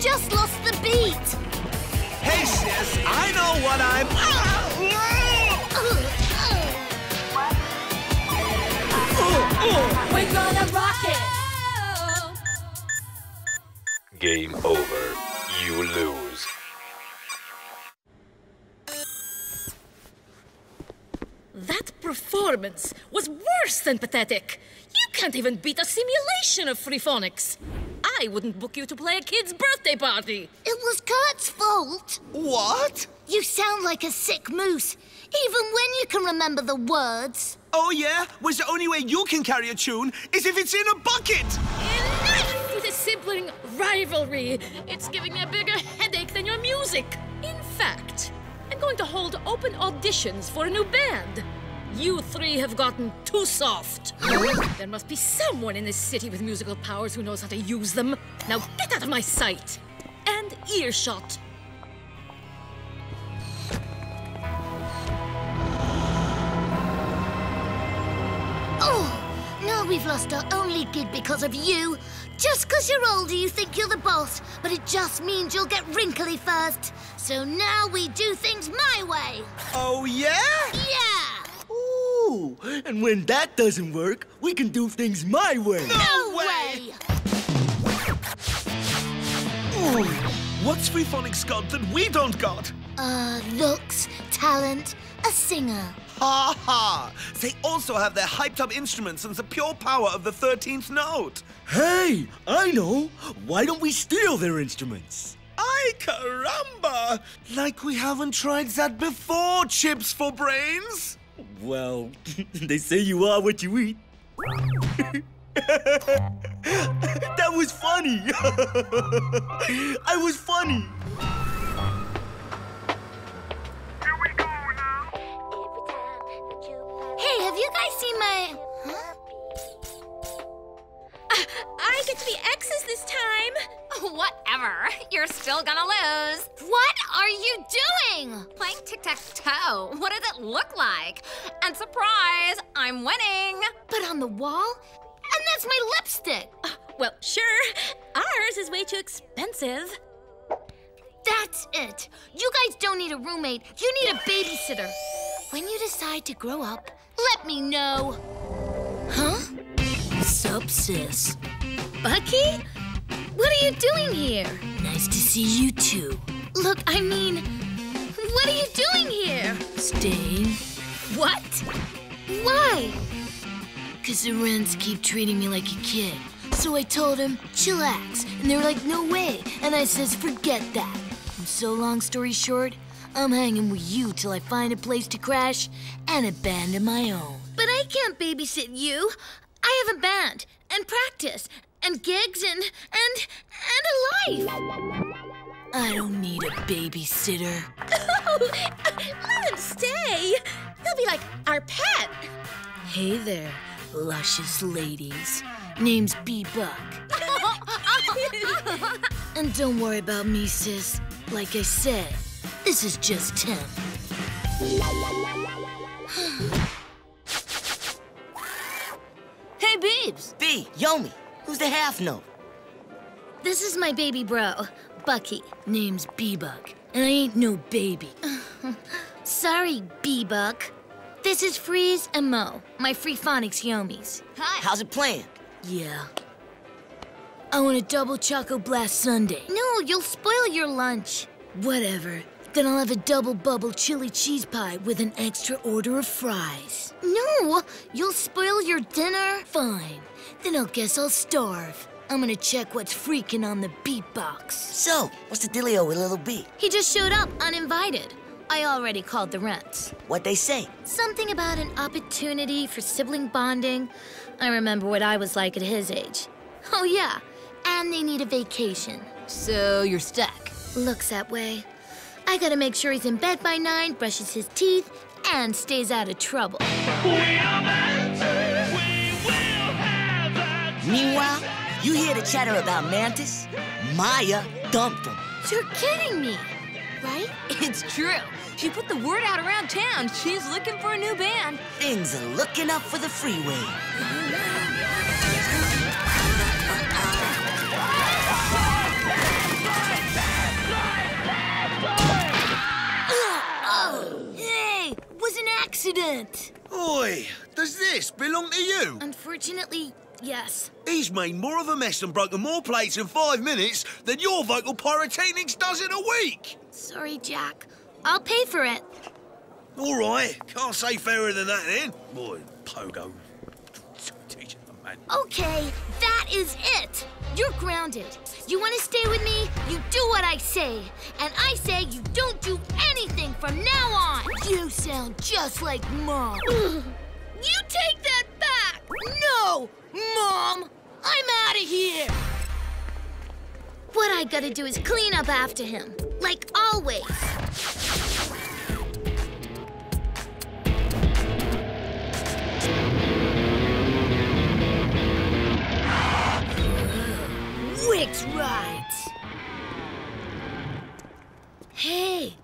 just lost the beat. Hey, sis, I know what I'm... We're gonna rock it! Game over. You lose. That performance was worse than pathetic. You can't even beat a simulation of Freefonix. I wouldn't book you to play a kid's birthday party. It was Kurt's fault. What? You sound like a sick moose, even when you can remember the words. Oh, yeah? Which the only way you can carry a tune is if it's in a bucket! Enough with the sibling rivalry. It's giving me a bigger headache than your music. In fact, I'm going to hold open auditions for a new band. You three have gotten too soft. There must be someone in this city with musical powers who knows how to use them. Now get out of my sight and earshot. Oh, now we've lost our only gig because of you. Just 'cause you're older, you think you're the boss, but it just means you'll get wrinkly first. So now we do things my way. Oh, yeah? Yeah! Ooh, and when that doesn't work, we can do things my way. No, way. Ooh, what's Freefonix got that we don't got? Uh, looks, talent, a singer. Ha ha! They also have their hyped up instruments and the pure power of the 13th note. Hey, I know. Why don't we steal their instruments? Ay caramba! Like we haven't tried that before, Chips for Brains. Well, they say you are what you eat. that was funny. I was funny. Hey, have you guys seen my. Get to be X's this time. Whatever. You're still gonna lose. What are you doing? Playing tic tac toe. What does it look like? And surprise, I'm winning. But on the wall? And that's my lipstick. Well, sure. Ours is way too expensive. That's it. You guys don't need a roommate. You need a babysitter. When you decide to grow up, let me know. Huh? Sup, sis? Bucky? What are you doing here? Nice to see you too. Look, I mean, what are you doing here? Staying. What? Why? Because the Wrens keep treating me like a kid. So I told him, chillax. And they were like, no way. And I says, forget that. And so long story short, I'm hanging with you till I find a place to crash and a band of my own. But I can't babysit you. I have a band and practice and gigs and and and a life. I don't need a babysitter. Let him stay. He'll be like our pet. Hey there, luscious ladies. Name's B Buck. and don't worry about me, sis. Like I said, this is just temp. hey, Beebs. B, Yomi, who's the half note? This is my baby bro, Bucky. Name's B-Buck, and I ain't no baby. Sorry, B-Buck. This is Freeze and Mo, my Freefonix yomies. Hi. How's it playing? Yeah. I want a double choco blast sundae. No, you'll spoil your lunch. Whatever. Then I'll have a double bubble chili cheese pie with an extra order of fries. No, you'll spoil your dinner. Fine. Then I'll guess I'll starve. I'm gonna check what's freaking on the beatbox. So, what's the dealio with Little B? He just showed up uninvited. I already called the rents. What they say? Something about an opportunity for sibling bonding. I remember what I was like at his age. Oh, yeah. And they need a vacation. So you're stuck. Looks that way. I gotta make sure he's in bed by nine, brushes his teeth, and stays out of trouble. Meanwhile, you hear the chatter about Mantis? Mya dumped him. You're kidding me, right? It's true. She put the word out around town. She's looking for a new band. Things are looking up for the freeway. Accident. Oi, does this belong to you? Unfortunately, yes. He's made more of a mess and broken more plates in five minutes than your vocal pyrotechnics does in a week. Sorry, Jack. I'll pay for it. All right, can't say fairer than that then. Boy, Pogo. Okay, that is it. You're grounded. You want to stay with me? You do what I say. And I say you don't do anything from now on. You sound just like Mom. you take that back. No, Mom. I'm out of here. What I gotta do is clean up after him, like always. Rick's right. Hey,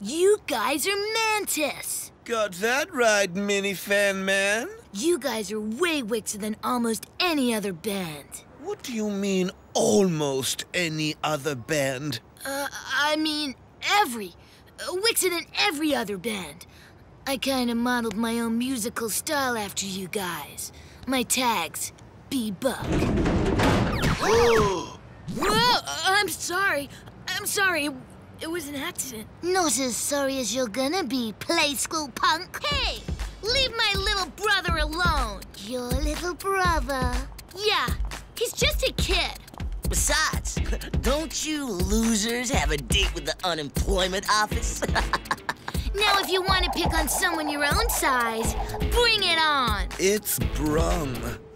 you guys are Mantis. Got that right, mini-fan man? You guys are way wickeder than almost any other band. What do you mean, almost any other band? Uh, I mean, every. Uh, than every other band. I kinda modeled my own musical style after you guys. My tags, B-Buck. Whoa! I'm sorry. I'm sorry. It, it was an accident. Not as sorry as you're gonna be, play school punk. Hey! Leave my little brother alone. Your little brother? Yeah, he's just a kid. Besides, don't you losers have a date with the unemployment office? Now, if you want to pick on someone your own size, bring it on. It's Brum.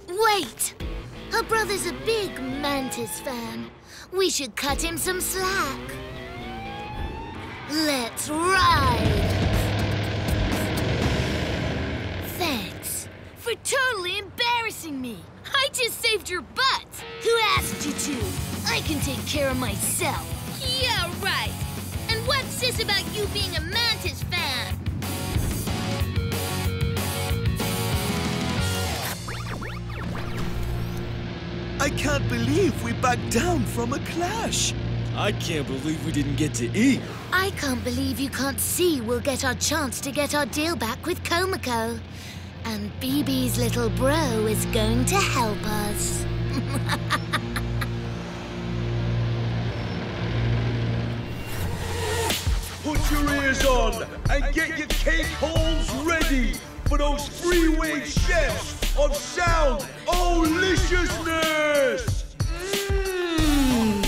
Wait! Her brother's a big Mantis fan. We should cut him some slack. Let's ride! Thanks for totally embarrassing me. I just saved your butt. Who asked you to? I can take care of myself. Yeah, right. And what's this about you being a Mantis fan? I can't believe we backed down from a clash. I can't believe we didn't get to eat. I can't believe you can't see we'll get our chance to get our deal back with Komako. And BB's little bro is going to help us. Put your ears on and get your cake holes ready for those freeway chefs of sound deliciousness. Mm.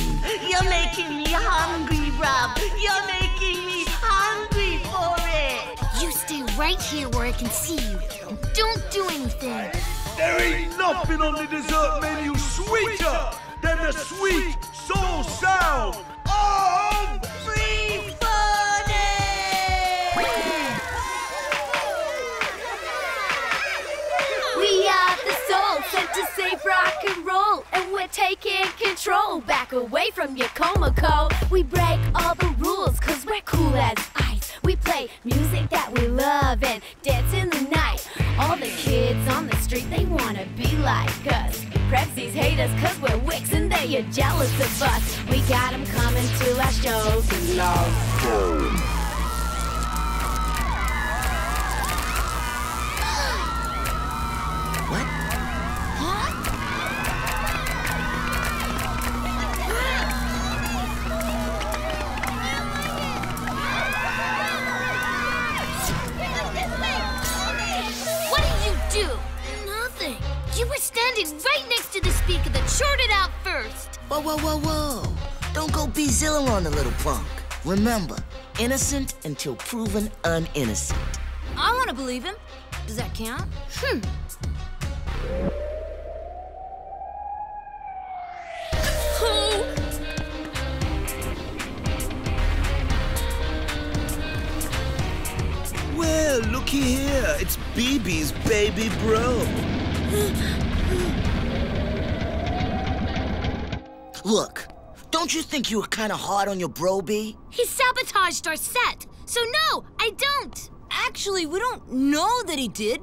You're making me hungry, Rob. You're making me hungry for it. you stay right here where I can see you. Don't do anything. There ain't nothing on the dessert menu sweeter than the sweet soul sound roll, and we're taking control. Back away from your Komako. We break all the rules, cause we're cool as ice. We play music that we love and dance in the night. All the kids on the street, they wanna be like us. Prepsies hate us cause we're wicks and they are jealous of us. We got 'em coming to our shows and love. Zilla on the little punk. Remember, innocent until proven uninnocent. I want to believe him. Does that count? Hmm. Oh, Well, looky here. It's BB's baby bro. Look, don't you think you were kind of hard on your bro, B? he sabotaged our set. So no, I don't. Actually, we don't know that he did.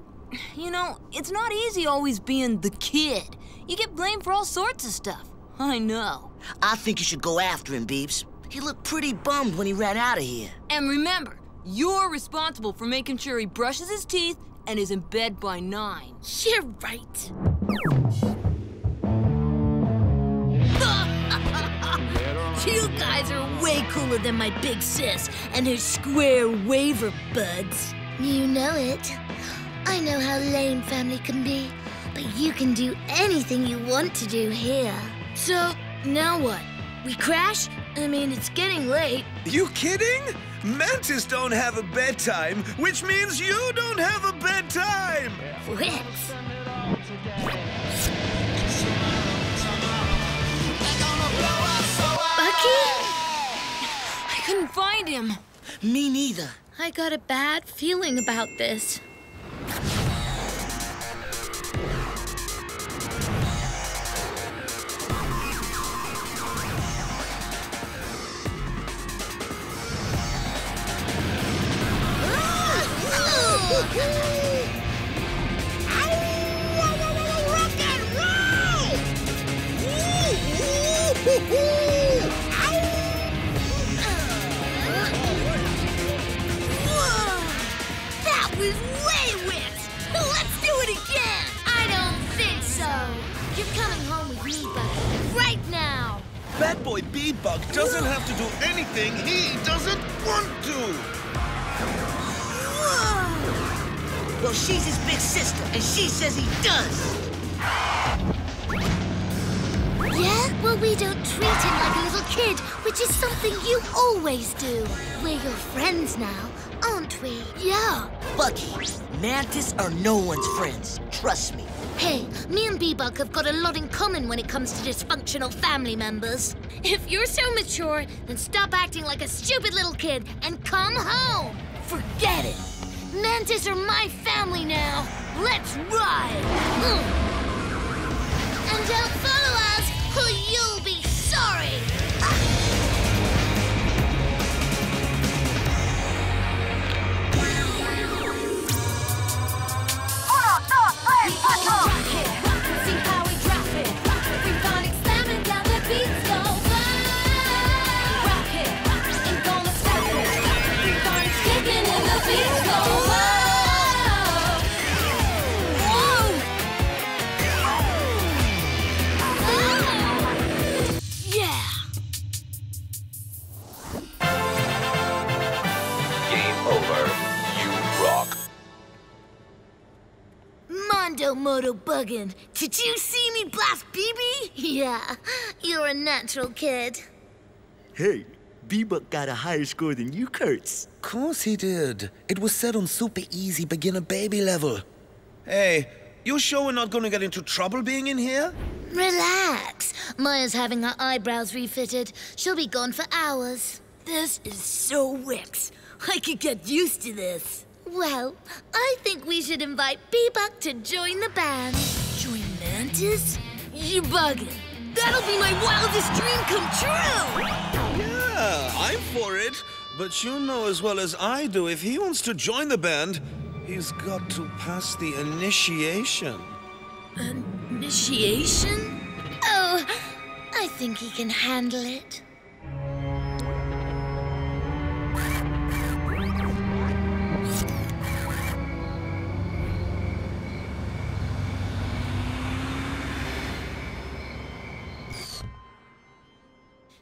You know, it's not easy always being the kid. You get blamed for all sorts of stuff. I know. I think you should go after him, Beeps. He looked pretty bummed when he ran out of here. And remember, You're responsible for making sure he brushes his teeth and is in bed by nine. You're right. You guys are way cooler than my big sis and her square waver buds. You know it. I know how lame family can be, but you can do anything you want to do here. So, now what? We crash? I mean, it's getting late. You kidding? Mantis don't have a bedtime, which means you don't have a bedtime! Wits. Couldn't find him. Me neither. I got a bad feeling about this. boy B-Bug doesn't have to do anything he doesn't want to! Well, she's his big sister, and she says he does. Yeah? Well, we don't treat him like a little kid, which is something you always do. We're your friends now, aren't we? Yeah. Bucky, Mantis are no one's friends. Trust me. Hey, me and Bebug have got a lot in common when it comes to dysfunctional family members. If you're so mature, then stop acting like a stupid little kid and come home. Forget it. Mantis are my family now. Let's ride. And don't follow us, or you'll Moto did you see me blast BB? Yeah, you're a natural kid. Hey, Bebop got a higher score than you, Kurtz. Course he did. It was set on super easy beginner baby level. Hey, you sure we're not gonna get into trouble being in here? Relax. Mya's having her eyebrows refitted. She'll be gone for hours. This is so Wix. I could get used to this. Well, I think we should invite Bebop to join the band. Join Mantis? You buggin'. That'll be my wildest dream come true! Yeah, I'm for it. But you know as well as I do, if he wants to join the band, he's got to pass the initiation. Initiation? Oh, I think he can handle it.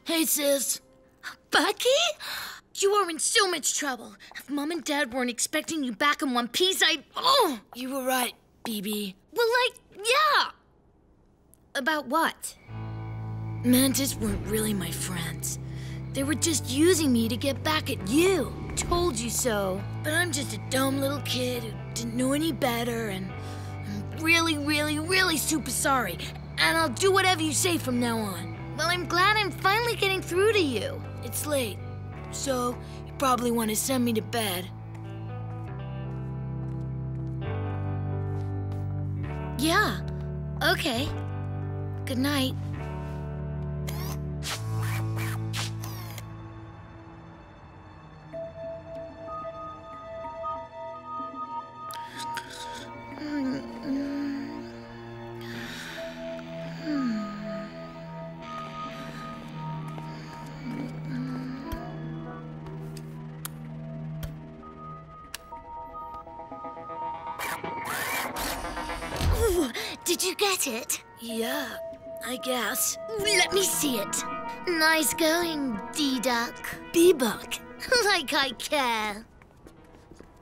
Hey, sis. Bucky? You are in so much trouble. If Mom and Dad weren't expecting you back in one piece, I'd. Oh! You were right, BB. Well, like, yeah! About what? Mantis weren't really my friends. They were just using me to get back at you. Told you so. But I'm just a dumb little kid who didn't know any better, and I'm really, really, really super sorry. And I'll do whatever you say from now on. Well, I'm glad I'm finally getting through to you. It's late, so you probably want to send me to bed. Yeah. Okay. Good night. Let me see it. Nice going, D-Duck. B-Buck. like I care.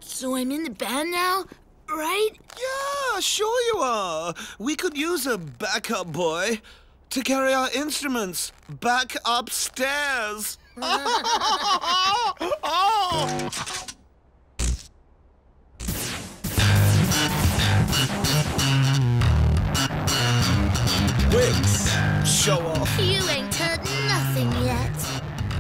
So I'm in the band now, right? Yeah, sure you are. We could use a backup boy to carry our instruments back upstairs. oh! Wicks, show off. You ain't heard nothing yet.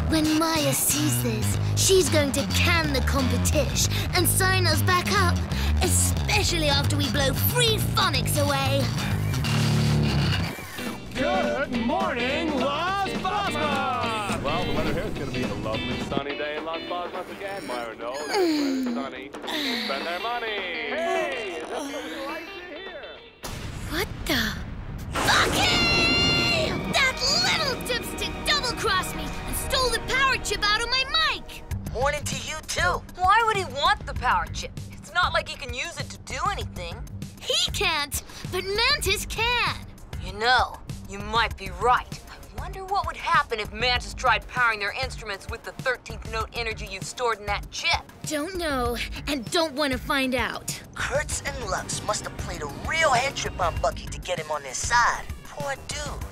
When Mya sees this, she's going to can the competition and sign us back up, especially after we blow free phonics away. Good morning, Los Bosmos! Well, the weather here is going to be a lovely sunny day in Las Palmas again. Myra knows it's when it's sunny. Spend their money. Hey, is that what you like to hear? What the? Bucky! Double-crossed me and stole the power chip out of my mic! Morning to you, too. Why would he want the power chip? It's not like he can use it to do anything. He can't, but Mantis can. You know, you might be right. I wonder what would happen if Mantis tried powering their instruments with the 13th note energy you've stored in that chip. Don't know, and don't want to find out. Kurtz and Lux must have played a real head trip on Bucky to get him on their side. Poor dude.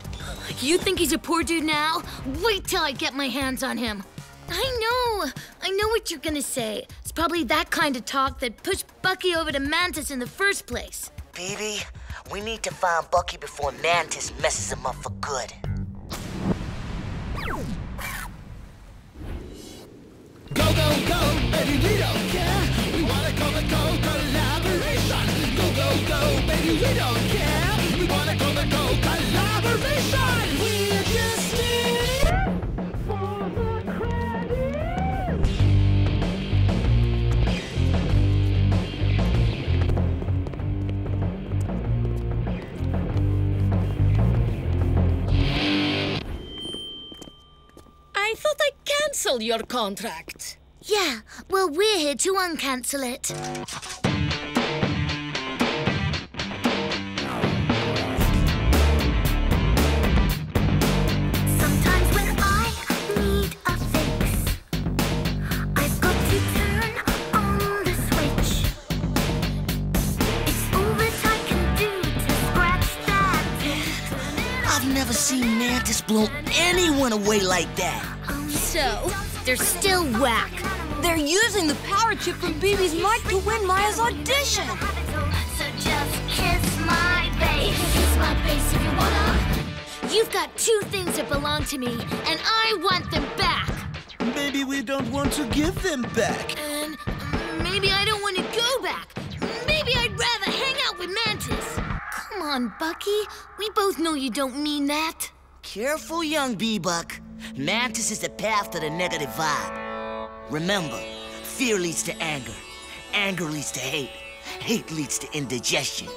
You think he's a poor dude now? Wait till I get my hands on him. I know. I know what you're gonna say. It's probably that kind of talk that pushed Bucky over to Mantis in the first place. BB, we need to find Bucky before Mantis messes him up for good. Go, go, go, baby, we don't care. We wanna go, go, go, collaboration. Go, go, go, baby, we don't care. We wanna go, go, go, collaboration. I thought I canceled your contract. Yeah, well, we're here to uncancel it. Seen Mantis blow anyone away like that. So, they're still whack. They're using the power chip from BB's mic to win Mya's audition. So just kiss my bass. Kiss my bass if you wanna. You've got two things that belong to me, and I want them back. Maybe we don't want to give them back. And maybe I don't want to go back. Maybe I'd rather hang out with Mantis. Come on, Bucky. We both know you don't mean that. Careful, young B-Buck. Mantis is the path to the negative vibe. Remember, fear leads to anger. Anger leads to hate. Hate leads to indigestion.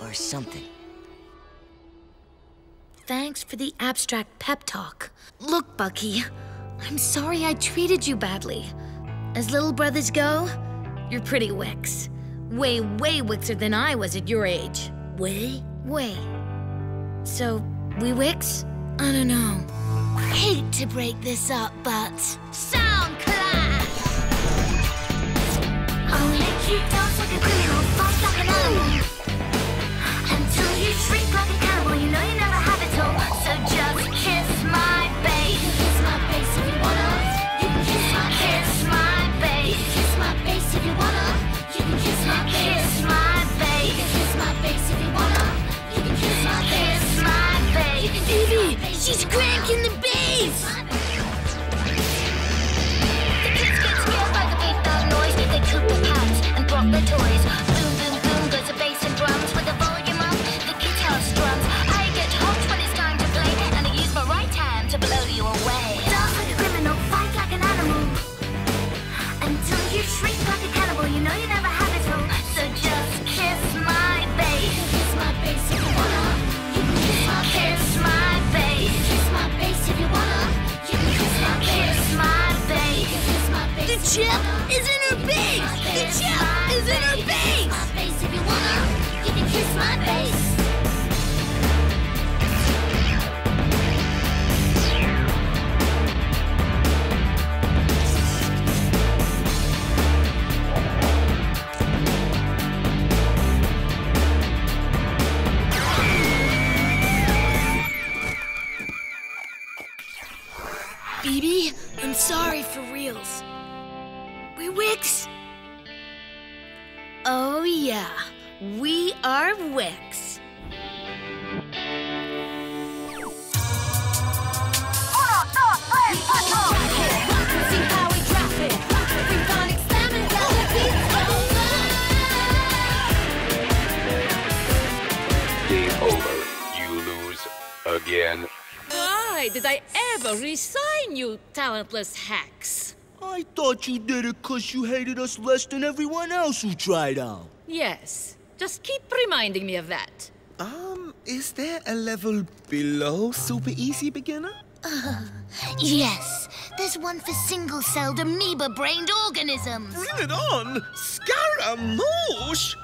Or something. Thanks for the abstract pep talk. Look, Bucky, I'm sorry I treated you badly. As little brothers go, you're pretty wicks. Way, way wickser than I was at your age. Way? Way. So, we Wix? I don't know. Hate to break this up, but. Sound clash! I'll make you dance like a criminal, fast like an animal. Until you resign you, talentless hacks? I thought you did it because you hated us less than everyone else who tried out. Yes, just keep reminding me of that. Um, is there a level below super easy beginner? Uh, Yes, there's one for single-celled amoeba-brained organisms. Bring it on! Scaramouche!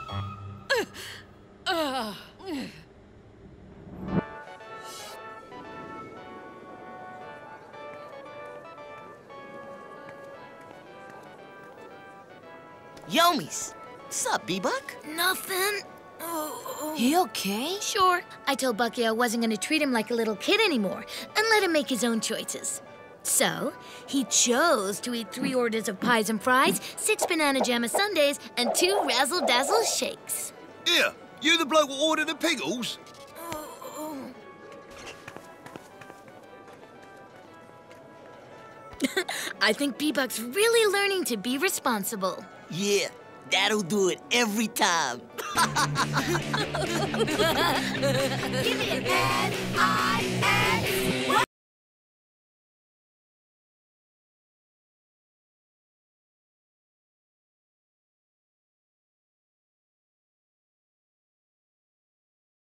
Yomis, what's up, B-Buck? Nothing. Oh, He okay? Sure. I told Bucky I wasn't going to treat him like a little kid anymore and let him make his own choices. So, he chose to eat three orders of pies and fries, six banana jamma sundaes, and two razzle dazzle shakes. Here, you the bloke who ordered the pickles? I think B-Buck's really learning to be responsible. Yeah, that'll do it every time. Give me an.